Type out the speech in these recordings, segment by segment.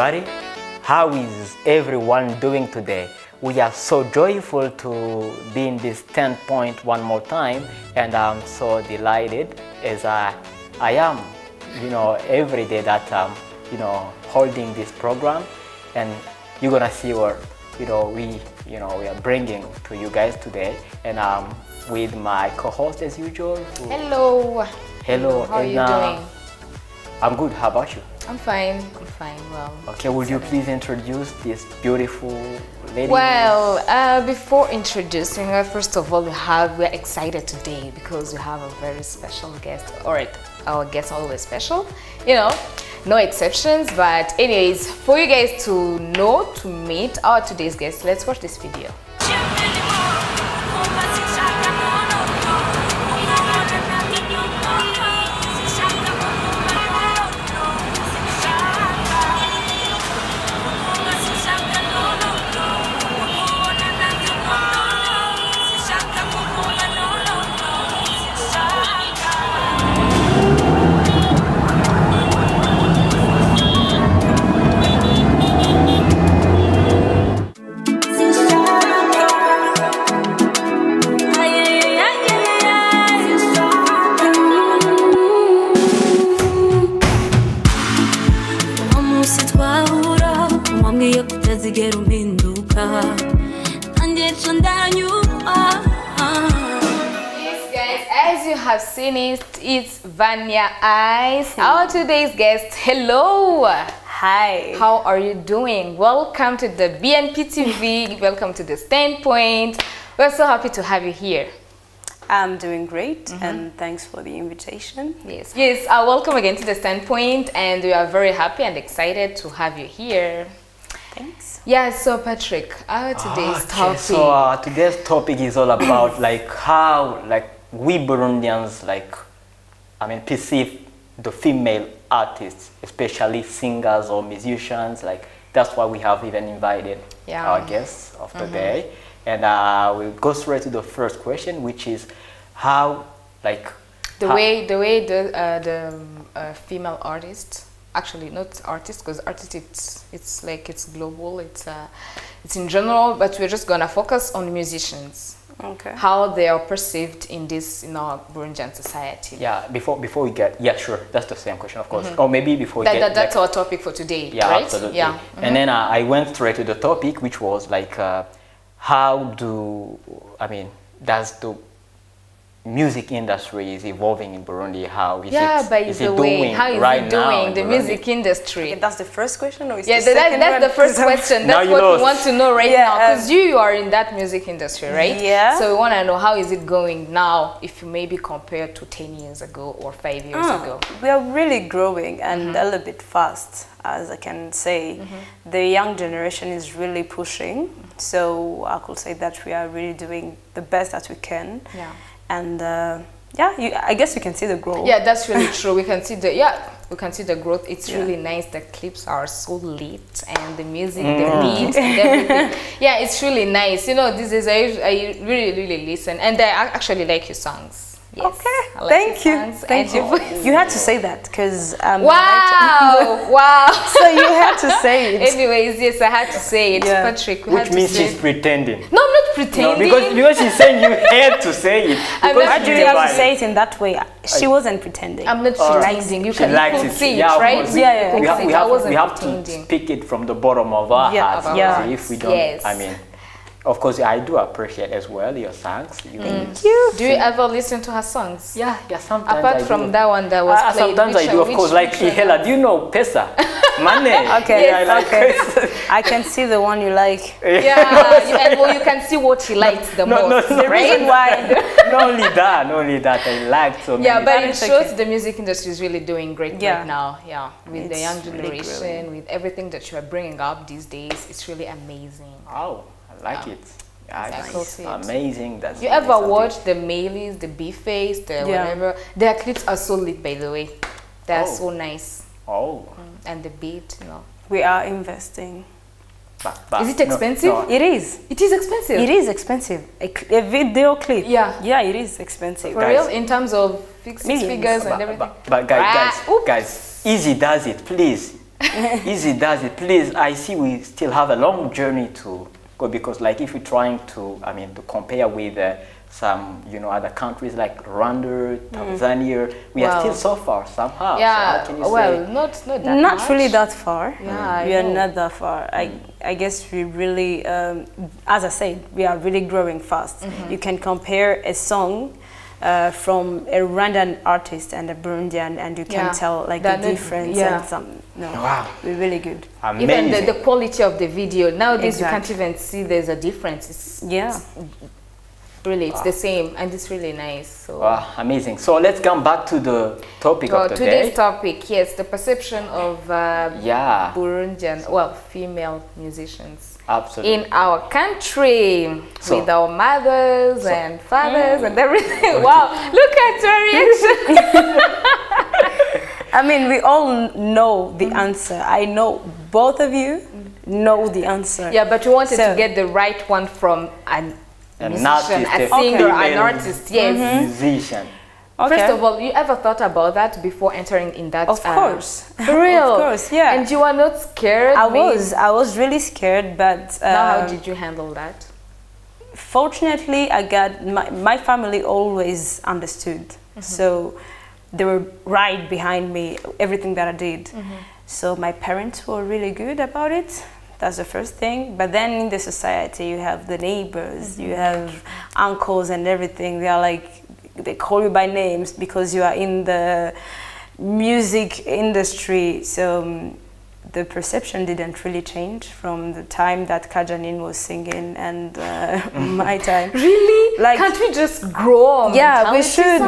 Everybody, how is everyone doing today? We are so joyful to be in this 10 point one more time and I'm so delighted as I, I am, you know, every day that I'm, you know, holding this program and you're gonna see what, you know, we, you know, we are bringing to you guys today and I'm with my co-host as usual. who- Hello. Hello, How are you doing? I'm good, how about you? I'm fine. I'm fine. Well. Okay, would you please introduce this beautiful lady? Well, uh, before introducing her, first of all, we have we're excited today because we have a very special guest. All right, our guests are always special, you know, no exceptions. But anyways, for you guys to know to meet our today's guest, let's watch this video. Vanya Eyes, our today's guest. Hello. Hi. How are you doing? Welcome to the BNP TV. Welcome to the Standpoint. We're so happy to have you here. I'm doing great and thanks for the invitation. Yes, yes. Uh, welcome again to the Standpoint, and we are very happy and excited to have you here. Thanks. Yeah. So Patrick, our today's Okay, topic. So uh, today's topic is all about like how like we Burundians like I mean perceive the female artists, especially singers or musicians. Like that's why we have even invited Yeah. our guests of the day. And uh, we'll go straight to the first question, which is how like the how- way the way the uh, the uh, female artist actually not artist because artist it's it's like it's global it's uh, it's in general but we're just gonna focus on musicians Okay. how they are perceived in this in our Burundian society. Yeah before before we get yeah sure that's the same question of course. Or maybe before we that, get that, that's like, our topic for today Yeah, right? absolutely. yeah. And then uh, I went straight to the topic, which was like, uh, how do I mean, does the music industry is evolving in Burundi? How is yeah it, by is the it way doing how is right it now doing in the Burundi? music industry Okay, that's the first question, or is Yeah, the that, second that's one? the first question. That's what lost. we want to know right Yeah, now. Because um, you, you are in that music industry, right? Yeah. So we want to know how is it going now, if you maybe compare to 10 years ago or 5 years Mm, ago. We are really growing and a little bit fast, as I can say. The young generation is really pushing, so I could say that we are really doing the best that we can. Yeah. And uh, yeah, you, I guess you can see the growth. Yeah, that's really true. We can see the yeah, we can see the growth. It's Yeah. really nice. The clips are so lit, and the music, the beats, everything. yeah, it's really nice. You know, this is I, I really really listen, and I actually like your songs. Yes, Okay, like thank you. songs Thank you. You had to say that because um, Wow! wow! so you had to say it. Anyways, yes, I had to say it, Yeah. Patrick. We had Which to means say she's pretending. No, I'm not pretending. No, because, because she's saying you had to say it. I'm not Why do you have to say it in that way? She wasn't pretending. I'm not Alright. pretending. You She can, you likes it. see yeah, it, right? course. Yeah, yeah, We, You have, we, see. I have, wasn't we have to pretending. speak it from the bottom of our Yeah, hearts. Yeah. If we don't, Yes. I mean, of course, I do appreciate as well your songs. You can you. Do you ever listen to her songs? Yeah, yeah, sometimes Apart I from do. that one that was Uh, played, sometimes which I do, of course. Like which? Ihela, do you know Pesa? Money. Okay, Yeah, I like okay. Pesa. I can see the one you like. Yeah, you, and well, you can see what he likes the No, no, most, no, The reason right? why. not only that, not only that, I like so many. Yeah, but it It's shows okay. the music industry is really doing great Yeah. right now. Yeah, with the It's young really generation, with everything that you are bringing up these days, it's really amazing. Oh, I like it. Yeah, I it's could see it. amazing. That's You really ever something. watch the Mailies, the B face, the Yeah. whatever? Their clips are so lit, by the way. They're Oh. so nice, Oh, and the beat, you know. We are investing. but, but Is it expensive? no, It is. It is expensive. It is expensive. A, a video clip. Yeah. Yeah, it is expensive. For Guys. real, in terms of fix, six Millions. figures and everything. but, but guys, Ah, guys, guys, easy does it, please. easy does it? Please, I see we still have a long journey to go because, like, if we're trying to, I mean, to compare with uh, some, you know, other countries like Rwanda, Tanzania, we are still so far somehow. So yeah. how can you well, say- not not that not much. really that far. Yeah, I we are know. not that far. I I guess we really, um, as I said, we are really growing fast. Mm-hmm. You can compare a song. Uh, from a Rwandan artist and a Burundian, and you can Yeah. tell like That- the that- difference yeah. and some. No, Wow. we're really good. Amazing. Even the, the quality of the video nowadays you can't even see there's a difference. It's Yeah. Really it's the ah. same and it's really nice. So. Wow, amazing. So let's come back to the topic Well, of the today's day. topic, yes, the perception of uh, Yeah, Burundian, well, female musicians absolutely. in our country So- with our mothers and fathers and mm. everything. Wow, look at your reaction. I mean, we all know the mm. answer. I know both of you mm. know the answer. yeah, but you wanted So- to get the right one from an An musician, artist, a a singer, an artist. Yes. Musician. Okay. First of all, you ever thought about that before entering in that? Of uh, course. For real. Of course, yeah. And you were not scared? I maybe? was, I was really scared, but Now, how um, did you handle that? fortunately, I got my, my family always understood. Mm-hmm. So they were right behind me, everything that I did. Mm-hmm. So my parents were really good about it. That's the first thing. But then in the society, you have the neighbors, you Mm-hmm. have uncles and everything. They are like, they call you by names because you are in the music industry. So um, the perception didn't really change from the time that Khadja Nin was singing and uh, my time. Really? Like- Can't we just grow Yeah, we should.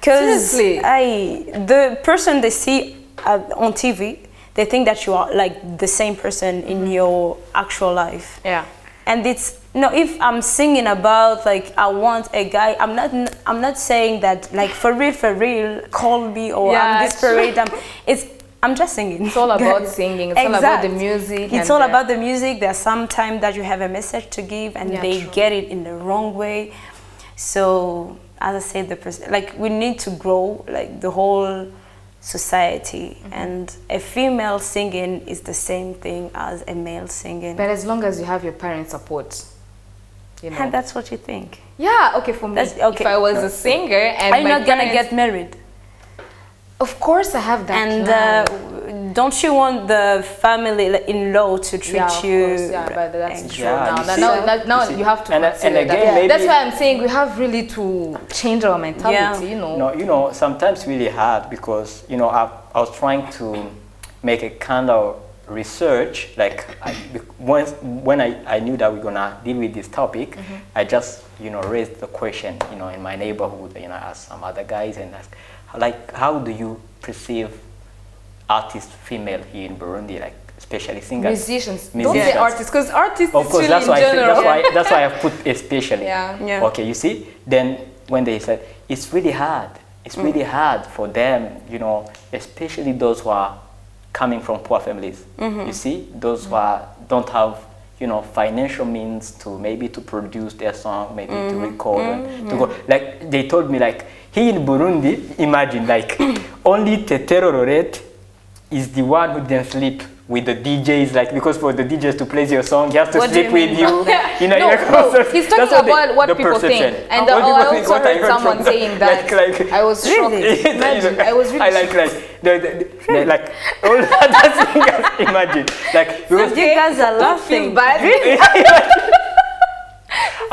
Because I, the person they see uh, on TV, they think that you are like the same person in Mm-hmm. your actual life. Yeah. And it's no, if I'm singing about like I want a guy, I'm not, I'm not saying that like for real, for real, call me or Yeah, I'm desperate. I'm, it's, I'm just singing. It's all about singing. It's all about the music. It's all the- about the music. There's some time that you have a message to give and Yeah, they true. get it in the wrong way. So as I said, the person like we need to grow like the whole society, Mm-hmm. and a female singing is the same thing as a male singing. But as long as you have your parents' support, you know. and that's what you think. yeah, okay, for me. That's- okay. If I was a singer and i'm not gonna get married? Of course, I have that. And uh, don't you want the family in law to treat yeah, you? course, yeah, but that's and- true. Yeah, now, you now, see- now, now, now you you have to And, and again, that. maybe- That's why I'm saying we have really to change our mentality. You know. No, you know, sometimes really hard because you know I, I was trying to make a kind of research. Like I, once when I, I knew that we're gonna deal with this topic, mm-hmm. I just you know raised the question. You know, in my neighborhood, you know, asked some other guys and asked, like, how do you perceive artists female here in Burundi, like especially singers? Musicians. Don't say Musicians. artists, because artists Of course, that's in why, I say, general. that's why that's why I put especially. Yeah. Yeah. Okay, you see, then when they said it's really hard, it's mm. really hard for them, you know, especially those who are coming from poor families. Mm-hmm. You see, those who are, don't have, you know, financial means to maybe to produce their song, maybe to mm-hmm. record, and to mm-hmm. go. Like they told me, like here in Burundi, imagine like only Tetero Roret is the one who didn't sleep with the DJs, like because for the DJs to play your song, he has to What sleep you with you. you know, no, you no, he's talking they- about what the people perception. think. And What uh, people I also heard someone from- saying that. like, like, I was shocked. Really? Imagine, I was really I like like the, the, the, like all that singers imagine like because You guys are laughing. bad.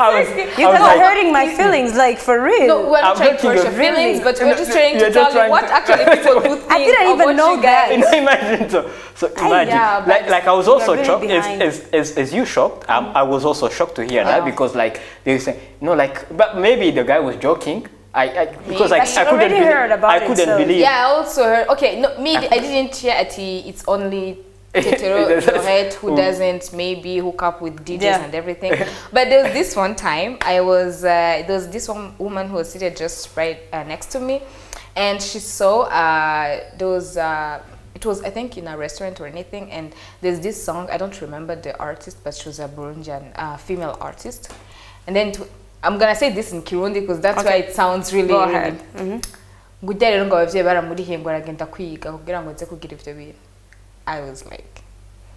I was, You I was guys are like, hurting my feelings, like for real. No, we're not I'm trying to joking, hurt your really. feelings, but we're just trying to tell trying you what to- actually people do think I didn't even know that. guys. you know, imagine so so imagine yeah, like like I was also really shocked as, as, as, as you shocked um, I was also shocked to hear that because like they say, no like but maybe the guy was joking I, I because like I I couldn't already believe, heard about I couldn't so- believe Yeah, I also heard. Okay, no, me, I didn't hear at it's only Tetero Lorette who doesn't maybe hook up with DJs Yeah. and everything. But there was this one time I was uh, there was this one woman who was seated just right uh, next to me, and she saw uh, was. Uh, it was I think in a restaurant or anything, and there's this song I don't remember the artist, but she was a Burundian uh, female artist, and then to, I'm gonna say this in Kirundi because that's why it sounds really. Go really ahead. Mhm. ngo ujya I was like,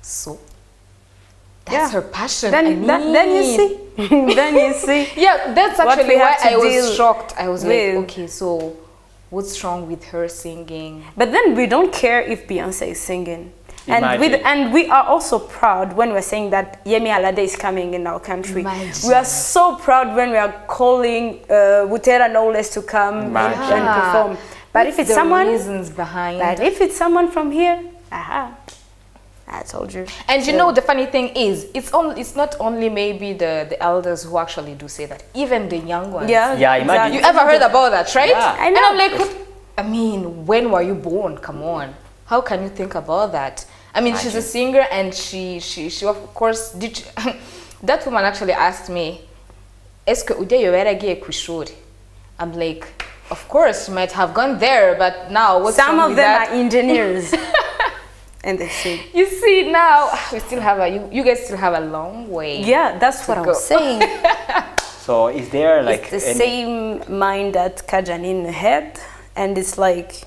so that's Yeah. her passion. Then, I that, then you see, then you see. Yeah, that's actually we why I was shocked. I was with. like, okay, so what's wrong with her singing? But then we don't care if Beyonce is singing. And we, and we are also proud when we're saying that Yemi Alade is coming in our country. Imagine. We are so proud when we are calling uh, Wutera Knowles to come and, Imagine. and perform. But if it's the someone, reasons behind. but if it's someone from here, aha, I told you. And you So- know the funny thing is, it's only it's not only maybe the the elders who actually do say that, even the young ones. Yeah, Yeah, imagine. You ever heard about that, right? Yeah. I know. And. I'm like. I mean, when were you born? Come on, how can you think about that? I mean, she's a singer, and she she she of course did. She, that woman actually asked me, "Est-ce que ujya yaragiye? I'm like, of course, she might have gone there, but now what's Some of with them that? are engineers, and they sing. You see now, we still have a you, you guys still have a long way. Yeah, that's what I go. was saying. So is there like it's the any- same mind that Khadja Nin had, and it's like,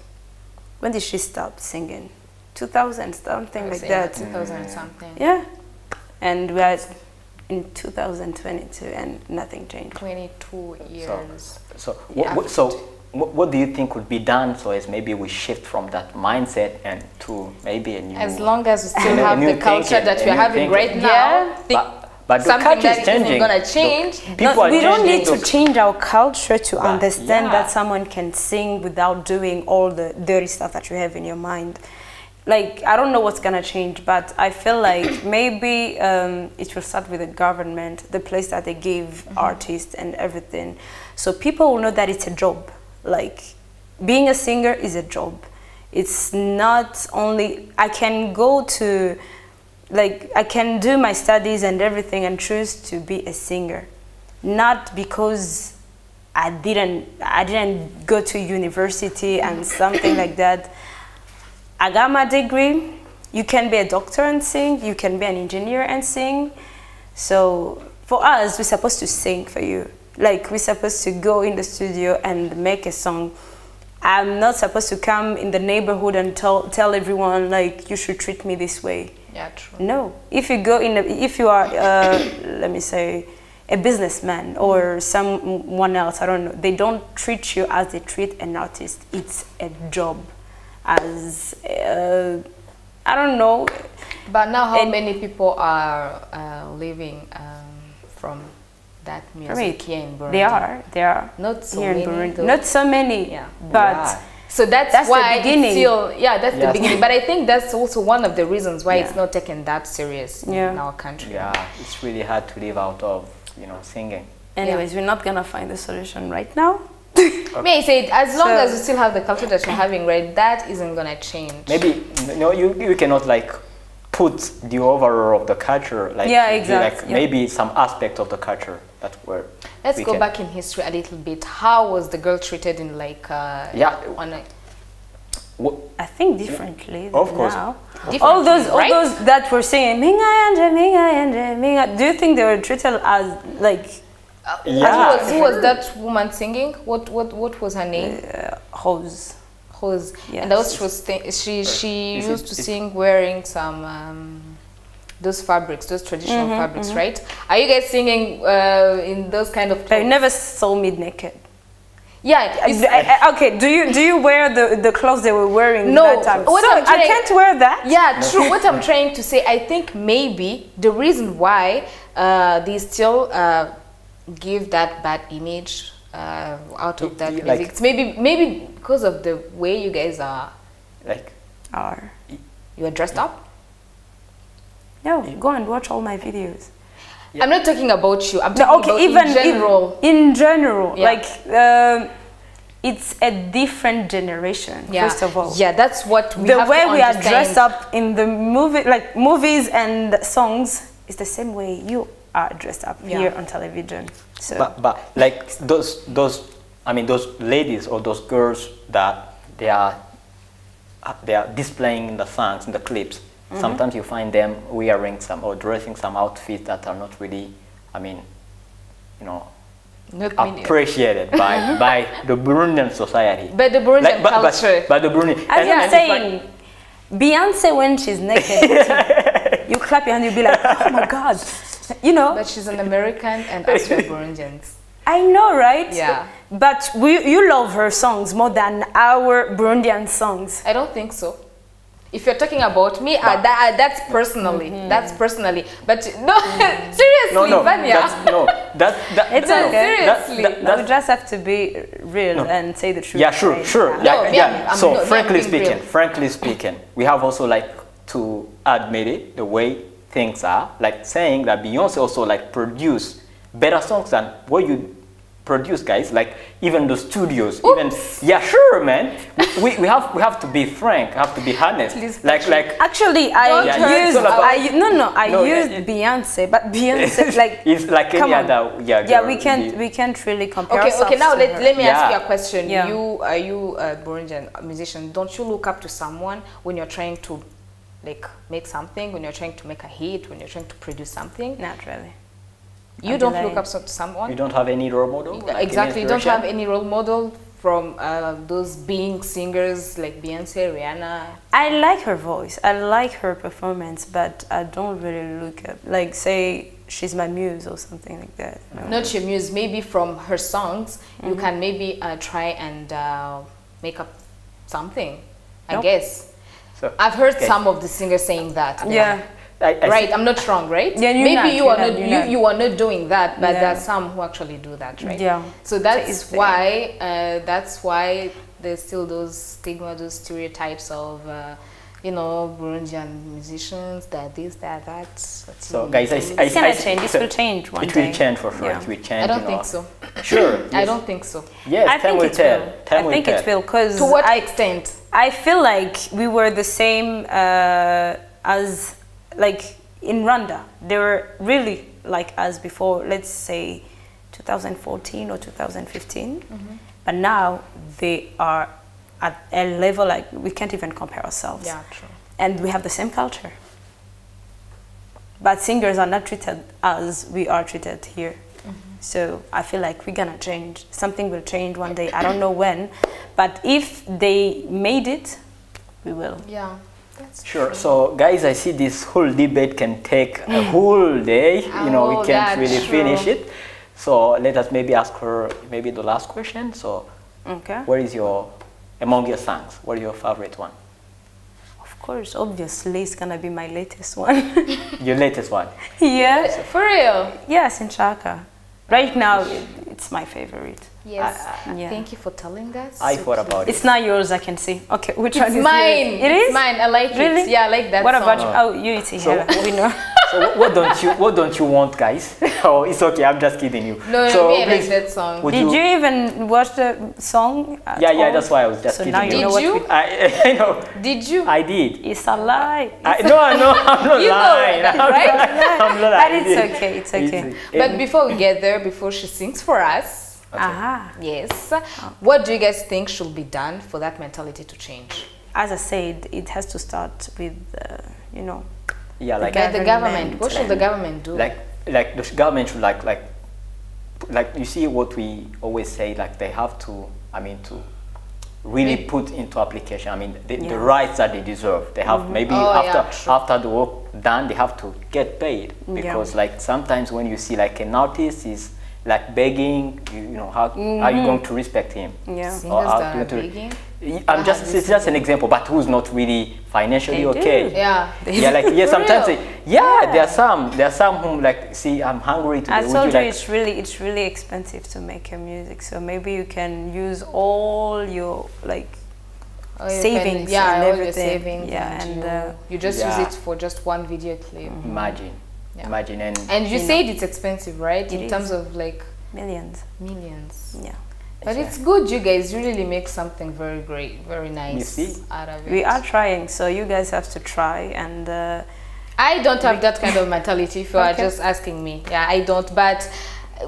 when did she stop singing? 2000, something like that. 2000 and something. Yeah, and we are in 2022, and nothing changed. 22 years. So, what, Yeah. what, so what, what do you think would be done so as maybe we shift from that mindset and to maybe a new As long as we still have the culture thinking, that we're having thinking. right now, Yeah. think But, but the something culture that is changing. isn't gonna The- change. people No, are we don't changing need to change our culture to But, understand yeah. that someone can sing without doing all the dirty stuff that you have in your mind. Like, I don't know what's gonna change, but I feel like maybe um, it will start with the government, the place that they give Mm-hmm. artists and everything. So people will know that it's a job. Like, being a singer is a job. It's not only, I can go to, like, I can do my studies and everything and choose to be a singer not because I didn't I didn't go to university and something like that. I got my degree. You can be a doctor and sing. You can be an engineer and sing. So for us, we're supposed to sing for you. Like we're supposed to go in the studio and make a song. I'm not supposed to come in the neighborhood and tell tell everyone like you should treat me this way. Yeah, true. No. If you go in, a, if you are, uh, let me say, a businessman or someone else, I don't know, they don't treat you as they treat an artist. It's a job. As, uh, I don't know, But now, how And- many people are uh, living um, from that music Right. here in Burundi? they are, they are. Not so here in many, Burundi. though. Not so many, Yeah. but Yeah. So that's, That's the why beginning. it's still yeah that's the beginning. But I think that's also one of the reasons why it's not taken that serious Yeah. in our country. Yeah, it's really hard to live out of, you know, singing. anyways, we're not gonna find the solution right now. May I say as long So- as you still have the culture that you're having, right? That isn't gonna change. Maybe no, you, you cannot like put the overall of the culture like Yeah, the- exact- like yeah. maybe some aspect of the culture that were Let's we go can- back in history a little bit. How was the girl treated in like uh, Yeah. on a, Wh- I think differently Of course. now. Differently, all those, all right? those that were singing Minga Yanje, Minga Yanje, Minga. Do you think they were treated as like Who Yeah. was, who was that woman singing? What what what was her name? uh, hoes? Yes. And also she was she she Is it- used to sing wearing some um, those fabrics, those traditional Mm-hmm, fabrics, right? Are you guys singing uh, in those kind of I clothes? never saw me naked. Yeah, I- I- okay, do you do you wear the, the clothes they were wearing No, that time? what so I'm I can't wear that. yeah, true. What I'm trying to say, I think maybe the reason why uh, they still uh, give that bad image uh, out of that Y- y- music, it's maybe maybe because of the way you guys are. like Are. You are dressed up. no, go and watch all my videos. I'm not talking about you. I'm talking No, okay, about even in general. if- in general, Yeah. like um, it's a different generation. yeah. First of all, yeah, that's what we the have way to we are dressed up in the movie, like movies and songs, is the same way you are dressed up Yeah. here on television. So but but like those those I mean those ladies or those girls that they are uh, they are displaying in the songs in the clips. Mm-hmm. Sometimes you find them wearing some or dressing some outfits that are not really I mean you know Not appreciated by by the Burundian society. But the Burundian but, culture. But, but the Burundi. as and- you're and saying, Beyonce when she's naked, you clap your hand, you'll be like, oh my god, you know. But she's an American and us we're Burundians. I know, right? Yeah. But we, you love her songs more than our Burundian songs. I don't think so. If you're talking about me, uh, that, uh, that's personally. That's personally. But no, seriously, No, no, Vanya. that's no. That, that, It's no, okay. that- Seriously. that- we just have to be real No. and say the truth. Yeah, sure, right? sure. Yeah. Yeah, No, yeah. I'm- I'm so, not- frankly speaking, real. frankly speaking, we have also like to admit it the way things are, like saying that Beyonce also like produce better songs than what you produce, guys. Like even the studios, even yeah, sure, man. We, we, we have we have to be frank, have to be honest. Please, like like Actually, I Don't Yeah, yeah, used I, no no I No, used yeah. Beyonce, but Beyonce like it's like come any on. other yeah. yeah we can't the- we can't really compare Okay, okay. Now let, her. let me ask you a question. Yeah. You are you a Burundian musician? Don't you look up to someone when you're trying to, like, make something? When you're trying to make a hit? When you're trying to produce something? not really. You I'd don't be look up to someone. you don't have any role model. like exactly. You don't have any role model from uh, those being singers like Beyonce, Rihanna. I like her voice. I like her performance, but I don't really look at like say she's my muse or something like that. No. Not your muse. Maybe from her songs, Mm-hmm. you can maybe uh, try and uh, make up something. I guess. So, I've heard okay. some of the singers saying that. Yeah. I, I right see- i'm not wrong right Yeah, you're maybe not, you you're not, not, you're you, not. you are not doing that but Yeah. there are some who actually do that right Yeah. so that's fair. why uh, that's why there's still those stigma those stereotypes of uh, you know burundian musicians that this that that So guys, I, do. I, It's I gonna see- change. It so will change one It will change for sure. Yeah. It will change. i don't think know. so Sure. i don't think so Yes, I time think will it tell. will. Time I will think tell. it will because to what I, extent I feel like we were the same uh, as like in Rwanda. They were really like us before. Let's say 2014 or 2015, Mm-hmm. but now they are at a level like we can't even compare ourselves. yeah true and we have the same culture. But singers are not treated as we are treated here. Mm-hmm. So I feel like we're gonna change. Something will change one day. I don't know when, but if they made it, we will. yeah that's Sure. So, guys, I see this whole debate can take a whole day. You know, Oh, we can't that's really true. finish it. So, let us maybe ask her maybe the last question. So, Okay. where is your among your songs? What is your favorite one? Of course, obviously, it's gonna be my latest one. Your latest one? yeah. for real Yes, in Chaka. Right now, it, it's my favorite. yes yeah. thank you for telling us I So thought please. about it. It's not yours, I can see. Okay, which It's one is mine. yours? It It's mine. I like Really? it. Yeah, I like that What song. about you? Oh, you it's So- Hera. We know. So, what, what don't you what don't you want, guys? oh, it's okay. I'm just kidding you. No, no, so, me, I like please, that song. Did you even watch the song? at Yeah, yeah. all? That's why I was just So kidding now you. you know Did what you? we- I, I know. Did you? I did. It's a lie. I, no, no, I'm not You know lying. that, I'm right? not- I'm not But lying. it's okay, it's okay. but before we get there, before she sings for us, Aha. yes, what do you guys think should be done for that mentality to change? As I said, it has to start with, uh, you know, yeah, like the government. What should the government do? like like the government should like like like you see what we always say like they have to i mean to really Maybe- put into application i mean the, the rights that they deserve they have mm-hmm. maybe Oh, after true. after the work done they have to get paid because like sometimes when you see like an artist is like begging you, you know how are you mm-hmm. going to respect him Yeah. Or Singers how that you are to- begging? I'm I just it's just an example but who's not really financially They do. okay yeah. yeah, like yeah, sometimes they, yeah, there are some there are some who like see I'm hungry today. I Would told you, like it's really it's really expensive to make your music. So maybe you can use all your like Oh, you savings can- yeah, and all your everything. savings. Yeah, and, you, uh, you just Yeah. use it for just one video clip. imagine, Yeah. imagine and, And you You said it's expensive, right? It In terms of like millions. millions. Yeah. But it's good, you guys really make something very great, very nice see? out of it. We are trying, so you guys have to try and. Uh, I don't have that kind of mentality. If you are just asking me, yeah, I don't. But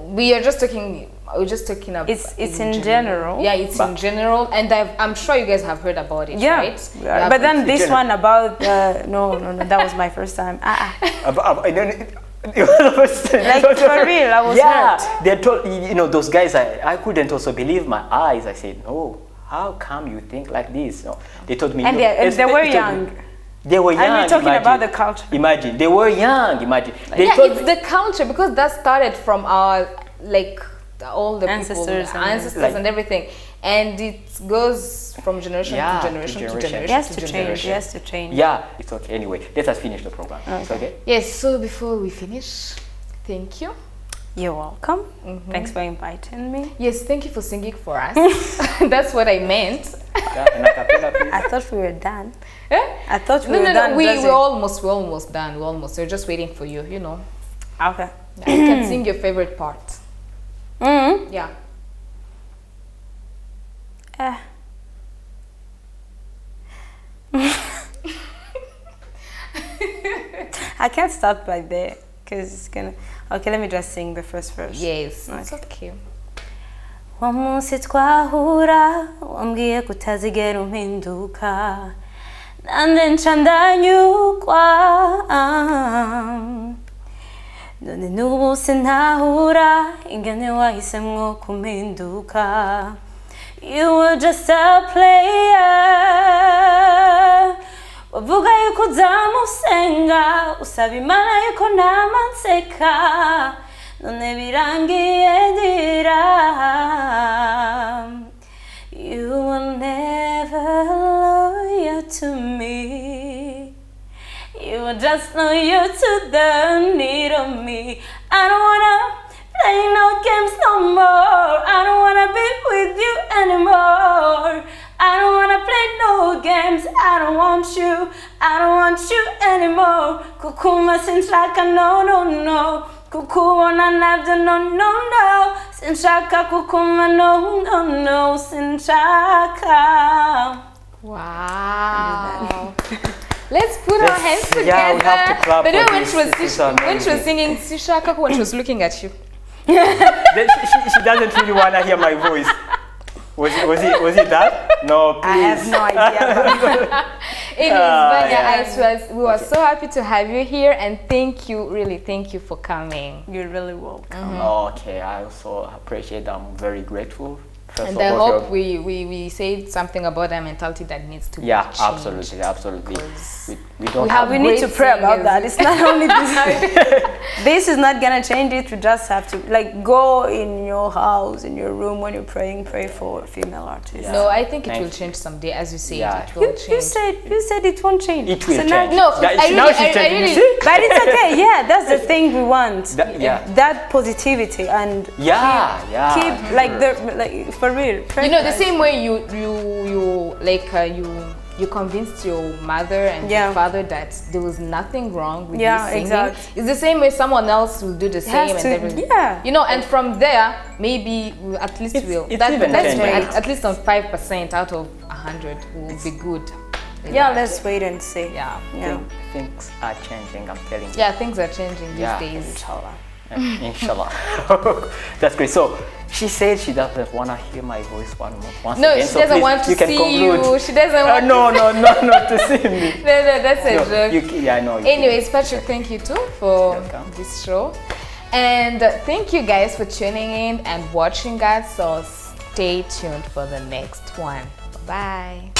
we are just talking. We're just talking about. It's- it's in general. Yeah, it's in general, and I've, I'm sure you guys have heard about it, yeah, right? Yeah. but then this general. one about uh, no, no, no, that was my first time. Ah, ah. Ab- ab- I don't- it was the first time. Like, It for real, I was yeah, hurt. they told you know those guys. I, I couldn't also believe my eyes. I said, no, how come you think like this? No, they told me. And "No, they- and they were told me- young. They were young. And we're talking imagine. about the culture. Imagine they were young. Imagine they yeah, it's me- the culture because that started from our like all the Ancestors people, and ancestors Like- and everything, and it goes from generation Yeah, to to generation to generation. generation. It has to to change. generation. It has to change. yeah, it's okay. Anyway, let us finish the program. It's okay. Yes. So before we finish, thank you. You're welcome. Mm-hmm. Thanks for inviting me. Yes, thank you for singing for us. That's what I meant. Yeah, and a cappella, please. I thought we were done. Eh? I thought we No, were no, done. no. We we're it? almost we're almost done. We're almost. We're just waiting for you. You know. Okay. Yeah, you can sing your favorite part. Mm-hmm. Yeah. Eh. I can't start by there because it's gonna. Okay, let me just sing the first verse. Yes. It's Okay. okay. wa munsi twahura wambwiye kutazigera umpinduka nanjye nca ndanyukwa none n'ubu sintahura ingene wahisemwo kumpinduka you were just a player. Wavuga yuko uzamusenga usaba imana yuko nama nseka. None birangiye ndira. You were never loyal to me. You were just loyal to the need of me. I don't wanna anymore kukuma sinshaka no no no kukubona nabyo no no no sinshaka kukuma no no no sinshaka Wow. Let's put our Let's- hands together. yeah, we have to clap But for when this. she was This when she was singing Sinshaka, when she was looking at you. Then she, she, she doesn't really want to hear my voice. Was it, was it, was it that? No, please. I have no idea Anyways, Ah, Vanya, yeah. I was, we were so happy to have you here and thank you, really, thank you for coming. you're really welcome Okay, I also appreciate. That. I'm very grateful. First And I all, hope for- we, we, we said something about that mentality that needs to Yeah, be changed. absolutely, absolutely. We, we don't we have. have we need to great pray about that. It's not only this. this is not gonna change it. You just have to like go in your house, in your room when you're praying, pray for female artists. Yeah. No, I think it Thank will change someday, as you say, Yeah. it will You, change. you said you said it won't change. It will So now- change. No, 'cause That- I now really- she's I- I changing. really- But it's okay. Yeah, that's the thing we want. That- yeah. That positivity and Yeah, yeah. keep like the like for real. Pray you know the same way you you you like uh, you you convinced your mother and Yeah. your father that there was nothing wrong with Yeah, you singing. exact. It's the same way someone else will do the has same and to- everything. yeah. You know, and from there maybe at least It's- we'll it's that, even that's changing. at, at least on five percent out of a hundred will be good. Yeah, let's wait and see. yeah. Yeah. Things are changing. I'm telling you. Yeah, things are changing these Yeah, days. inshallah. Uh, inshallah. That's great. So she said she doesn't want to hear my voice one more. Once No, again. she So doesn't please, want to you can see conclude. you. She doesn't Uh, want no, no, no, not to see me. No, no, that's a No, joke. you, yeah, no. Anyways, Patrick, thank you too for this show. And uh, thank you guys for tuning in and watching us. So stay tuned for the next one. Bye.